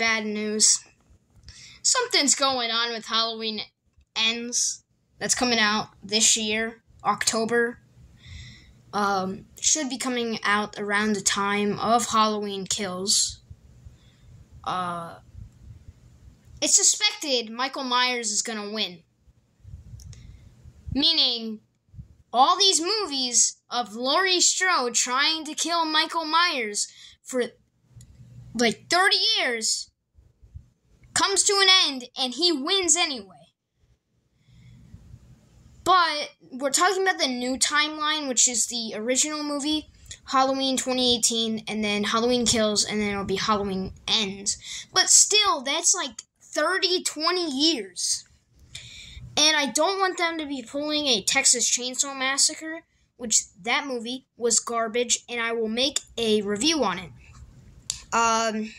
bad news. Something's going on with Halloween Ends. That's coming out this year, October. Um, should be coming out around the time of Halloween Kills. Uh, it's suspected Michael Myers is gonna win. Meaning, all these movies of Laurie Strode trying to kill Michael Myers for like 30 years comes to an end and he wins anyway. But we're talking about the new timeline, which is the original movie, Halloween 2018, and then Halloween Kills, and then it'll be Halloween Ends. But still, that's like 30, 20 years. And I don't want them to be pulling a Texas Chainsaw Massacre, which that movie was garbage, and I will make a review on it. Um,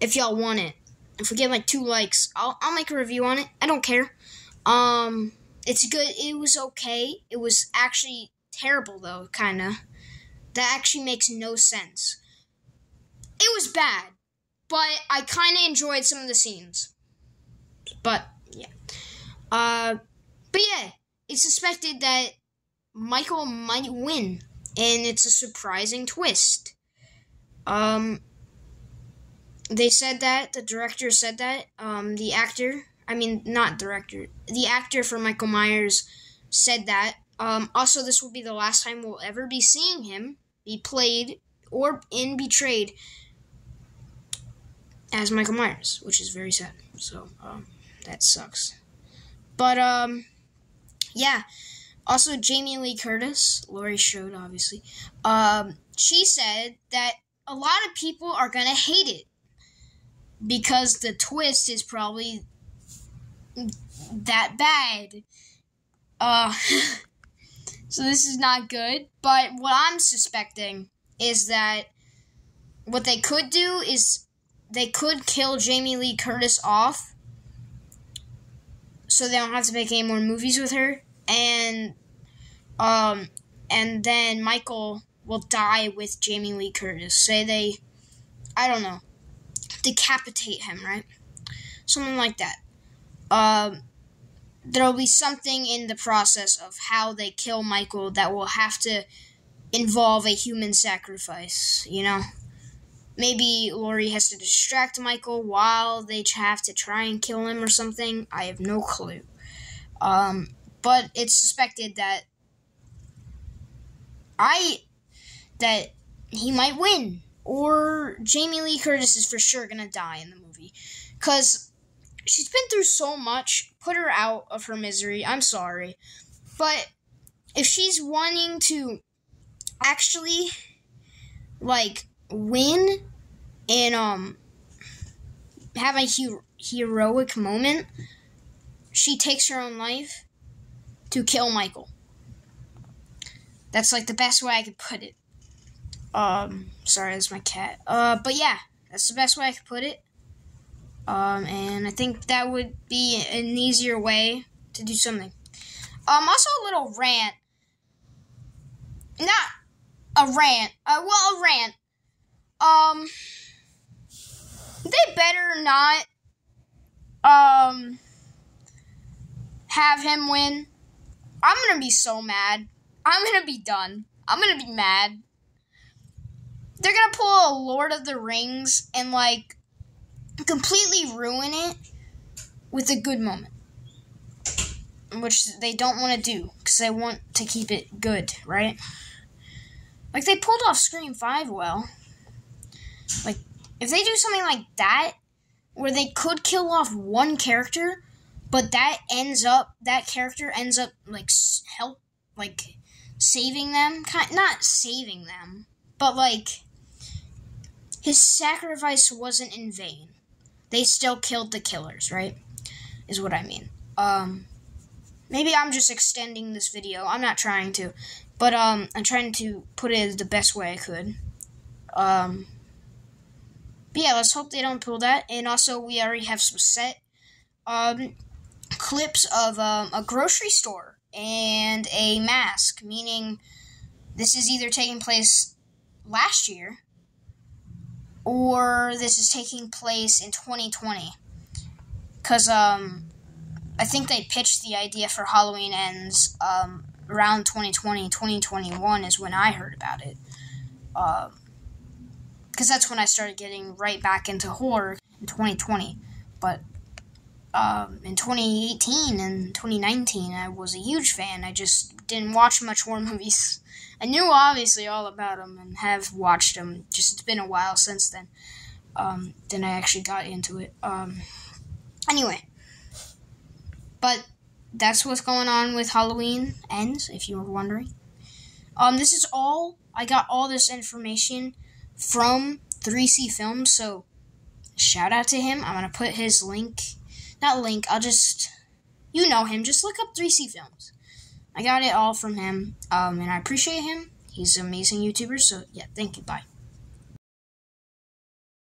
if y'all want it, if we get like two likes, I'll I'll make a review on it. I don't care. Um, it's good. It was okay. It was actually terrible though, kind of. That actually makes no sense. It was bad, but I kind of enjoyed some of the scenes. But yeah. Uh, but yeah, it's suspected that Michael might win, and it's a surprising twist. Um, they said that the director said that. Um, the actor, I mean, not director, the actor for Michael Myers said that. Um, also, this will be the last time we'll ever be seeing him be played or in Betrayed as Michael Myers, which is very sad. So, um, that sucks. But, um, yeah. Also, Jamie Lee Curtis, Laurie Strode, obviously, um, she said that a lot of people are gonna hate it because the twist is probably that bad. Uh, so this is not good. But what I'm suspecting is that what they could do is they could kill Jamie Lee Curtis off so they don't have to make any more movies with her and um and then Michael will die with Jamie Lee Curtis. Say they I don't know. Decapitate him, right? Something like that. Um there'll be something in the process of how they kill Michael that will have to involve a human sacrifice, you know? Maybe Laurie has to distract Michael while they have to try and kill him or something. I have no clue. Um, but it's suspected that I that he might win or Jamie Lee Curtis is for sure gonna die in the movie because she's been through so much. Put her out of her misery. I'm sorry, but if she's wanting to actually like win and um have a her- heroic moment, she takes her own life to kill Michael. That's like the best way I could put it. Um, sorry, that's my cat. Uh, but yeah, that's the best way I could put it. Um, and I think that would be an easier way to do something. Um, also a little rant. Not a rant. Uh, well, a rant. Um, they better not, um, have him win. I'm gonna be so mad. I'm gonna be done. I'm gonna be mad. They're gonna pull a Lord of the Rings and like completely ruin it with a good moment, which they don't want to do because they want to keep it good, right? Like they pulled off Scream Five well. Like if they do something like that, where they could kill off one character, but that ends up that character ends up like help like saving them, kind not saving them, but like his sacrifice wasn't in vain. They still killed the killers, right? Is what I mean. Um maybe I'm just extending this video. I'm not trying to, but um I'm trying to put it the best way I could. Um but yeah, let's hope they don't pull that. And also, we already have some set um, clips of um, a grocery store and a mask, meaning this is either taking place last year or this is taking place in 2020. Because um, I think they pitched the idea for Halloween Ends um, around 2020, 2021 is when I heard about it. Because um, that's when I started getting right back into horror in 2020. But um, in 2018 and 2019, I was a huge fan. I just didn't watch much horror movies. I knew obviously all about them and have watched them. Just it's been a while since then. Um, then I actually got into it. Um, anyway, but that's what's going on with Halloween ends. If you were wondering, um, this is all I got. All this information from 3C Films. So shout out to him. I'm gonna put his link. Not link. I'll just you know him. Just look up 3C Films. I got it all from him, um, and I appreciate him. He's an amazing YouTuber. So yeah, thank you. Bye.